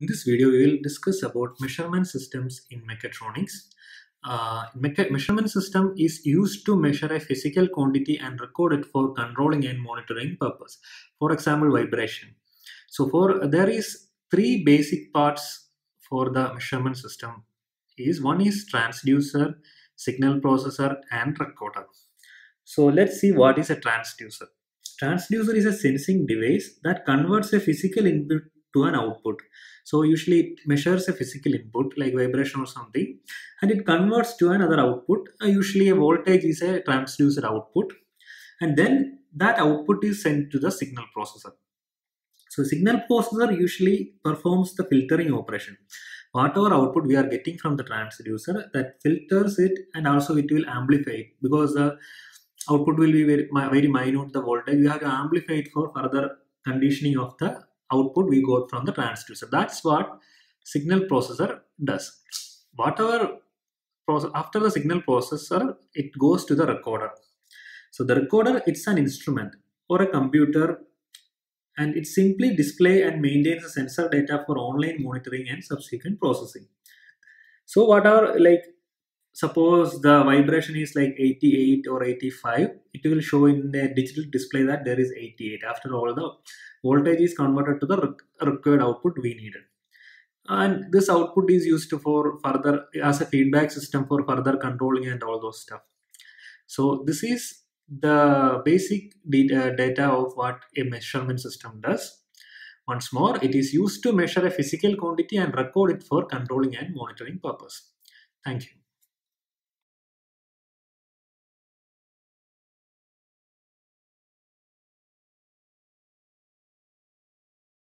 In this video, we will discuss about measurement systems in mechatronics. Uh, mecha- measurement system is used to measure a physical quantity and record it for controlling and monitoring purpose. For example, vibration. So, for there is three basic parts for the measurement system. Is one is transducer, signal processor, and recorder. So, let's see what is a transducer. Transducer is a sensing device that converts a physical input to an output. So usually it measures a physical input like vibration or something and it converts to another output. Uh, usually a voltage is a transducer output and then that output is sent to the signal processor. So signal processor usually performs the filtering operation. Whatever output we are getting from the transducer that filters it and also it will amplify it because the output will be very, very minute the voltage. We have to amplify it for further conditioning of the output we got from the transducer. That's what signal processor does. Whatever process after the signal processor, it goes to the recorder. So the recorder it's an instrument or a computer and it simply display and maintains the sensor data for online monitoring and subsequent processing. So what are like suppose the vibration is like 88 or 85 it will show in the digital display that there is 88 after all the voltage is converted to the required output we needed. And this output is used for further as a feedback system for further controlling and all those stuff. So this is the basic data uh, of what a measurement system does. Once more it is used to measure a physical quantity and record it for controlling and monitoring purpose. Thank you